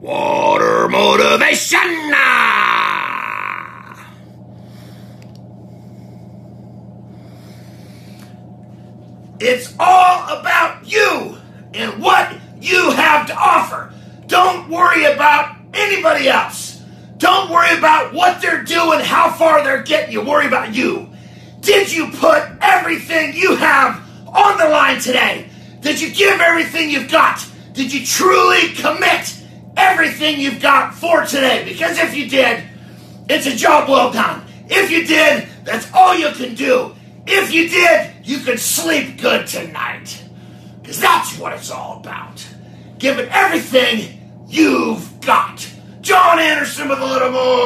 Water motivation. It's all about you and what you have to offer. Don't worry about anybody else. Don't worry about what they're doing, how far they're getting you. Worry about you. Did you put everything you have on the line today? Did you give everything you've got? Did you truly commit everything you've got for today? Because if you did, it's a job well done. If you did, that's all you can do. If you did, you can sleep good tonight. Because that's what it's all about. Giving everything you've got. Jon Andersen with a little more